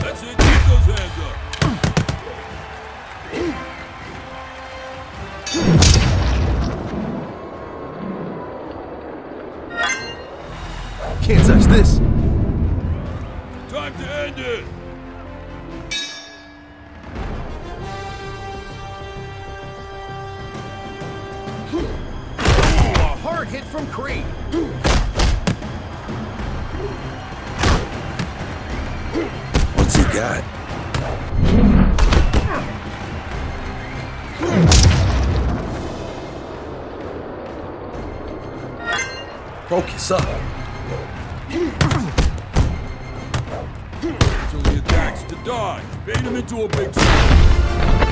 That's it. Keep those hands up. Can't touch this. Time to end it. A hard hit from Creed. Got? Focus up. Till he attacks to die. Bait him into a big...